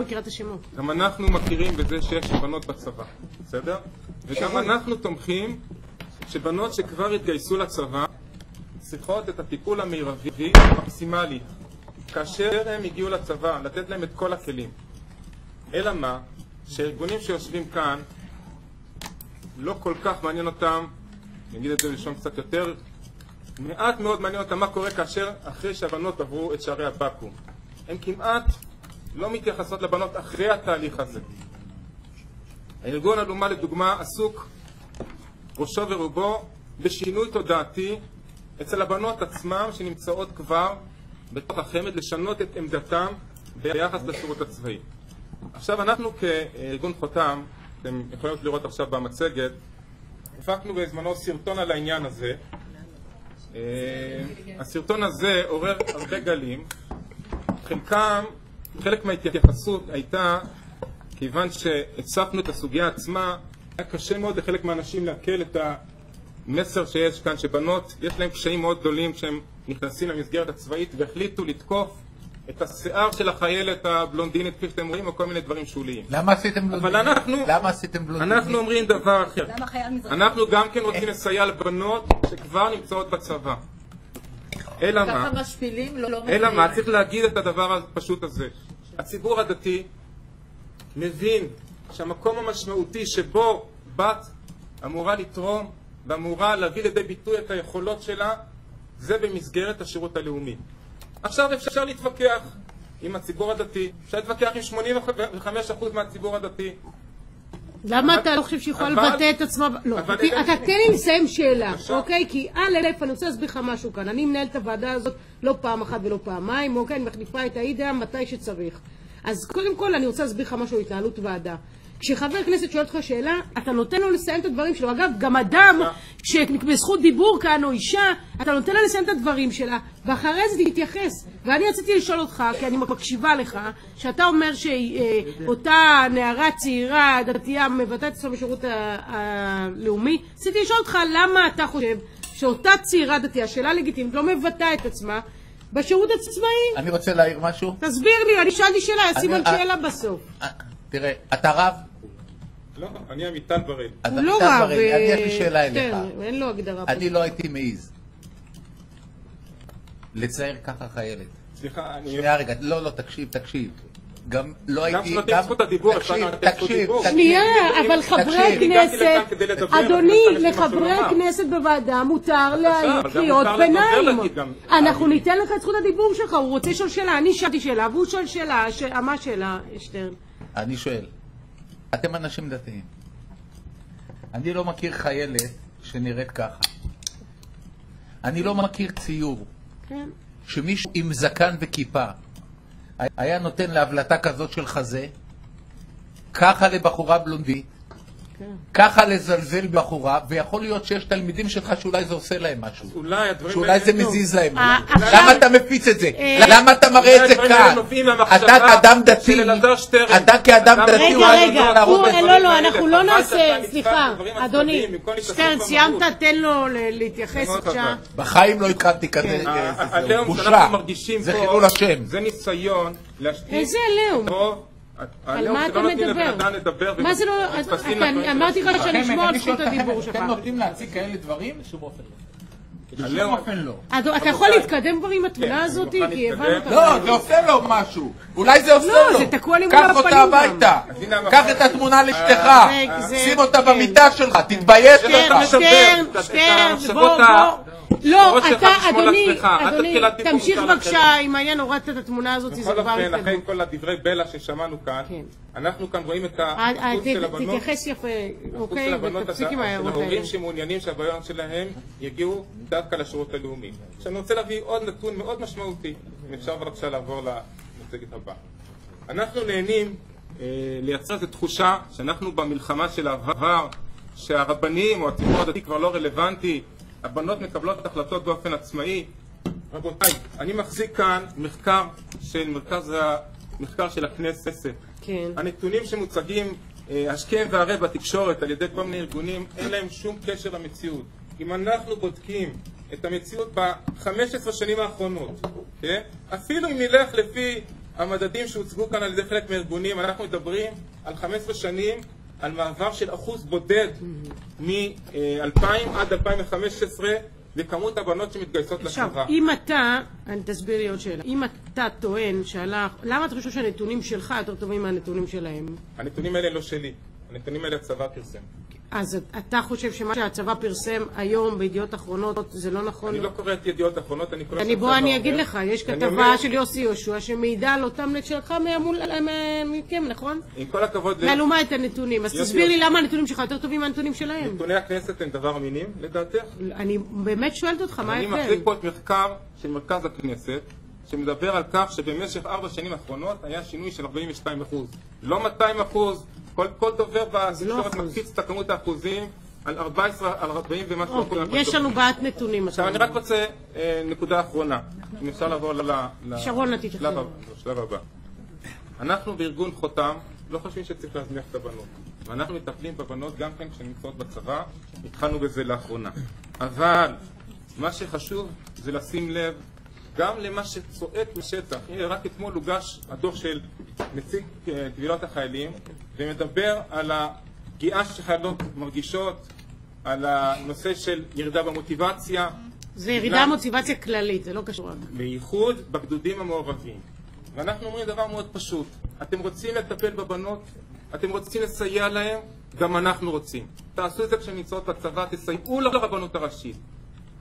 מכירה את השמות. גם אנחנו מכירים בזה שיש בנות בצבא, בסדר? וגם אנחנו תומכים שבנות שכבר התגייסו לצבא צריכות את הטיפול המרבי המקסימלי כאשר הם הגיעו לצבא, לתת להם את כל הכלים. אלא מה? שהארגונים שיושבים כאן לא כל כך מעניין אותם, אני אגיד את זה בלשון קצת יותר, מעט מאוד מעניין אותם מה קורה כאשר אחרי שהבנות עברו את שערי הבקו"ם. הם כמעט לא מתייחסות לבנות אחרי התהליך הזה. הארגון אלומה לדוגמה עסוק ראשו ורובו בשינוי תודעתי אצל הבנות עצמן שנמצאות כבר בתוך החמ"ד לשנות את עמדתם ביחס לשירות הצבאי. עכשיו אנחנו כארגון חותם, אתם יכולים לראות עכשיו במצגת, הפקנו בזמנו סרטון על העניין הזה. אה, הסרטון הזה עורר הרבה גלים, חלקם, חלק מההתייחסות הייתה כיוון שהצפנו את הסוגיה עצמה, היה קשה מאוד לחלק מהאנשים לעכל את המסר שיש כאן, שבנות יש להם קשיים מאוד גדולים כשהם נכנסים למסגרת הצבאית והחליטו לתקוף את השיער של החיילת הבלונדינית כפי שאתם רואים או כל מיני דברים שוליים. למה עשיתם בלונדינית? אבל אנחנו, למה עשיתם בלונדינית? אנחנו אומרים דבר אחר. למה חייל מזרחי? אנחנו גם כן רוצים לסייע לבנות שכבר נמצאות בצבא. אלא מה? ככה משפילים, לא לא אלא. מה? צריך להגיד את הדבר הפשוט הזה. הציבור הדתי מבין שהמקום המשמעותי שבו בת אמורה לתרום ואמורה להביא לידי ביטוי את היכולות שלה זה במסגרת השירות הלאומי. עכשיו אפשר להתווכח עם הציבור הדתי, אפשר להתווכח עם 85% מהציבור הדתי, למה אתה לא חושב שהיא יכולה לבטא את עצמה? לא, אתה- תן לי לסיים שאלה. אוקיי? כי א', אני רוצה להסביר לך משהו כאן. אני מנהלת את הוועדה הזאת לא פעם אחת ולא פעמיים, אוקיי? אני מחליפה את עאידה מתי שצריך. אז קודם כל אני רוצה להסביר לך משהו על התנהלות ועדה. כשחבר כנסת שואל אותך שאלה, אתה נותן לו לסיים את הדברים שלו. אגב, גם אדם שבזכות דיבור כאן או אישה, אתה נותן לה לסיים את הדברים שלה, ואחרי זה תתייחס. ואני רציתי לשאול אותך, כי אני מקשיבה לך, שאתה אומר שאותה נערה צעירה, דתייה, מבטאת עצמה בשירות הלאומי, רציתי לשאול אותך למה אתה חושב שאותה צעירה דתייה, שאלה לגיטימית, לא מבטאה את עצמה בשירות הצבאי. אני רוצה להעיר משהו. תסביר לי, אני שאלתי שאלה, שים אני- עוד שאלה בסוף. אה, תראה, אתה רב? לא, אני עמיטל בראל. אז הוא לא אני יש לי אה, שאלה כן, אליך. אין לו הגדרה. פה. אני לא הייתי מעז לצייר ככה חיילת. סליחה, אני... שנייה רגע, לא, לא, תקשיב, תקשיב. גם לא הייתי... כשנותנים זכות הדיבור, תקשיב, תקשיב. שנייה, אבל חברי הכנסת, אדוני, לחברי. הכנסת בוועדה מותר להעיר גם קריאות ביניים. גם. אנחנו ניתן לך את זכות הדיבור שלך, הוא רוצה לשאול שאלה, אני שאלתי שאלה, והוא שואל שאלה, מה השאלה, שטרן? אני שואל, אתם אנשים דתיים. אני לא מכיר חיילת שנראית ככה. אני לא מכיר ציור כן. שמישהו עם זקן וכיפה היה נותן להבלטה כזאת של חזה, ככה לבחורה בלונדית, כן. ככה לזלזל בבחורה, ויכול להיות שיש תלמידים שלך שאולי זה עושה להם משהו. אולי הדברים שאולי זה מזיז להם. אה, למה עכשיו- אתה מפיץ את זה? אה, למה אתה מראה את זה כאן? אתה כאדם דתי. אתה כאדם אדם- דתי, רגע, רגע, לא, לא. אנחנו לא נעשה, סליחה, אדוני, שטרן. סיימת, תן לו להתייחס בבקשה. חבל. בחיים לא התחלתי כזה, כן. אה, בושה. זה חילול השם. זה ניסיון להשתיק... איזה עליהום? על מה אתה מדבר? מה זה לא... אמרתי לך. שאני אשמור על זכות הדיבור שלך. אתם נותנים להציג כאלה דברים? בשום אופן לא. בשום אופן לא. אתה יכול להתקדם כבר עם התמונה כן, הזאת? כי. הבנו את לא. זה עושה לו משהו. אולי זה עושה לא, לו. זה תקוע לי מול קח הפנים אותה גם. הביתה. קח את התמונה לאשתך. זה- זה- שים אותה כן. במיטה שלך. תתבייש שטרן, לך. שטרן, שטרן, המחשבות בוא, בוא. לא, אתה, אדוני, אדוני, תמשיך בבקשה. עם העניין, הורדת את התמונה הזאת, זה בכל כבר אופן, אחרי התקדמות. כל הדברי בלע ששמענו כאן, כן. אנחנו כאן רואים את אה, אה, האחוז של הבנות, תתייחס יפה, אוקיי? ותפסיק עם ההערות האלה. ההורים שמעוניינים שהבנות שלהם יגיעו דווקא לשירות הלאומי. עכשיו אני רוצה להביא עוד נתון מאוד משמעותי, אם אפשר בבקשה לעבור למצגת הבאה. אנחנו נהנים אה, לייצר איזו תחושה שאנחנו במלחמה של העבר, שהרבנים או הציבור הדתי כבר לא רלוונטי, הבנות מקבלות החלטות באופן עצמאי. רבותיי, אני מחזיק כאן מחקר של מרכז המחקר של הכנסת. כן. הנתונים שמוצגים אה, השכם והערב בתקשורת על ידי כל מיני ארגונים, אין להם שום קשר למציאות. אם אנחנו בודקים את המציאות ב-15 שנים האחרונות, כן? אפילו אם נלך לפי המדדים שהוצגו כאן על ידי חלק מהארגונים, אנחנו מדברים על 15 שנים, על מעבר של אחוז בודד מ-2000 עד 2015 בכמות הבנות שמתגייסות עכשיו, לצבא. אם אתה, אני תסביר לי עוד שאלה, אם אתה טוען שהלך, למה אתה חושב שהנתונים שלך יותר טובים מהנתונים שלהם? הנתונים האלה לא שלי, הנתונים האלה הצבא פרסם. אז אתה חושב שמה שהצבא פרסם היום בידיעות אחרונות זה לא נכון? אני לא קורא את ידיעות אחרונות, אני קורא... אני בוא אני. אגיד לך, יש אני כתבה אומר, של יוסי יהושע שמעידה על אותם מה- מכם, נכון? עם כל הכבוד, ל- מהלומה את הנתונים, אז תסביר לי. למה הנתונים שלך יותר טובים מהנתונים שלהם. נתוני הכנסת הם דבר אמינים, לדעתך? אני באמת שואלת אותך, מה אני ההבדל? מחזיק פה את מחקר של מרכז הכנסת, שמדבר על כך שבמשך ארבע שנים האחרונות היה שינוי של 42 אחוז. לא 200 אחוז, כל, כל דובר בתקשורת אחוז. מקפיץ את הכמות האחוזים על 14, על 40 ומשהו אוקיי. יש לנו בעיית נתונים. עכשיו אני רק. רוצה אה, נקודה אחרונה, אם אפשר לעבור לשלב הבא. אנחנו בארגון חותם לא חושבים שצריך להזניח את הבנות. ואנחנו מטפלים בבנות גם כן כשהן נמצאות בצבא, התחלנו בזה לאחרונה. אבל מה שחשוב זה לשים לב גם למה שצועק בשטח. הנה, רק אתמול הוגש הדוח של נציג אה, קבילות החיילים, ומדבר על הפגיעה שחיילות מרגישות, על הנושא של ירידה במוטיבציה, זה ירידה בגלל- מוטיבציה כללית, זה לא קשור רק. בייחוד בגדודים המעורבים. ואנחנו אומרים דבר מאוד פשוט, אתם רוצים לטפל בבנות, אתם רוצים לסייע להם, גם אנחנו רוצים. תעשו את זה כשהן נמצאות בצבא, תסייעו לרבנות הראשית.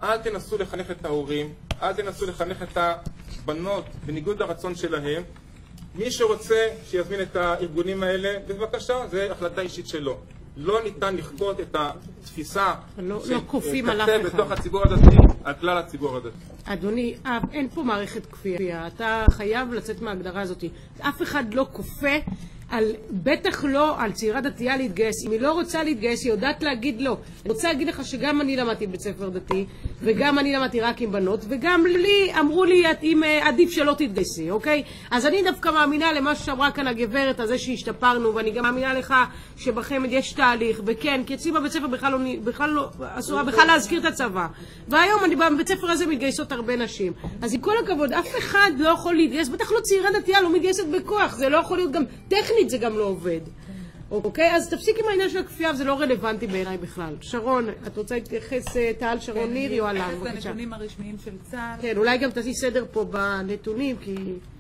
אל תנסו לחנך את ההורים, אל תנסו לחנך את הבנות בניגוד לרצון שלהם. מי שרוצה שיזמין את הארגונים האלה, בבקשה, זו החלטה אישית שלו. לא ניתן לכפות את התפיסה לא- לא כופים על אף קצה אחד. בתוך הציבור הדתי על כלל הציבור הדתי. אדוני, אין פה מערכת כפייה, אתה חייב לצאת מההגדרה הזאת. אף אחד לא כופה, על, בטח לא על צעירה דתייה להתגייס. אם היא לא רוצה להתגייס, היא יודעת להגיד לא. אני רוצה להגיד לך שגם אני למדתי בבית ספר דתי, וגם אני למדתי רק עם בנות, וגם לי אמרו לי, את, אם, אה, עדיף שלא תתגייסי, אוקיי? אז אני דווקא מאמינה למה שאמרה כאן הגברת, על זה שהשתפרנו, ואני גם מאמינה לך שבחמ"ד יש תהליך, וכן, כי אצלי בבית ספר בכלל לא, בכלל לא אסור בכלל להזכיר את הצבא. והיום אני בבית ספר הזה מתגייסות הרבה נשים. אז עם כל הכבוד, אף אחד לא יכול להתגייס, בטח לא צעירה דתייה, לא מתגייסת בכוח, זה לא יכול להיות גם, טכנית זה גם לא עובד. אוקיי? אז תפסיק עם העניין של הכפייה, וזה לא רלוונטי בעיניי בכלל. שרון, את רוצה להתייחס, אה, טל שרון ניר, יוהל"ם, להתייחס בבקשה. לנתונים הרשמיים של צה"ל. כן, אולי גם תעשי סדר פה בנתונים, כי...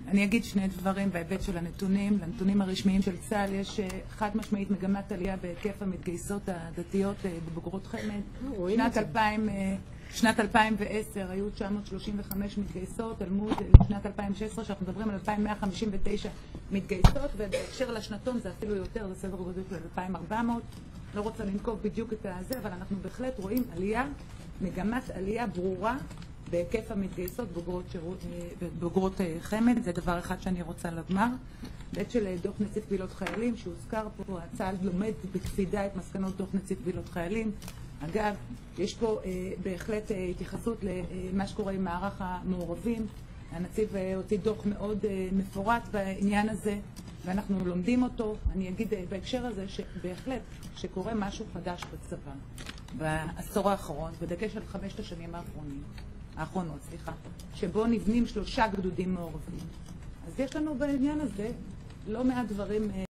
אני אגיד שני דברים בהיבט של הנתונים. לנתונים הרשמיים של צה"ל יש אה, חד משמעית מגמת עלייה בהיקף המתגייסות הדתיות אה, בבוגרות חמ"ד. שנת זה. 2000, אה, שנת 2010 היו 935 מתגייסות, אל מול אה, שנת 2016 שאנחנו מדברים על 2,159 מתגייסות, ובהקשר לשנתון זה אפילו יותר, זה סדר גודל של 2,400. לא רוצה לנקוב בדיוק את הזה, אבל אנחנו בהחלט רואים עלייה, מגמת עלייה ברורה בהיקף המתגייסות בוגרות, שירות, אה, בוגרות אה, חמ"ד, זה דבר אחד שאני רוצה לומר. בעת של דוח נציב קבילות חיילים שהוזכר פה, צה"ל לומד בקפידה את מסקנות דוח נציב קבילות חיילים. אגב, יש פה אה, בהחלט אה, התייחסות למה שקורה עם מערך המעורבים. הנציב אה, הוציא דוח מאוד אה, מפורט בעניין הזה, ואנחנו לומדים אותו. אני אגיד אה, בהקשר הזה שבהחלט, כשקורה משהו חדש בצבא, בעשור האחרון, בדגש על חמשת השנים האחרונים, האחרונות, סליחה, שבו נבנים שלושה גדודים מעורבים. אז יש לנו בעניין הזה לא מעט דברים אה,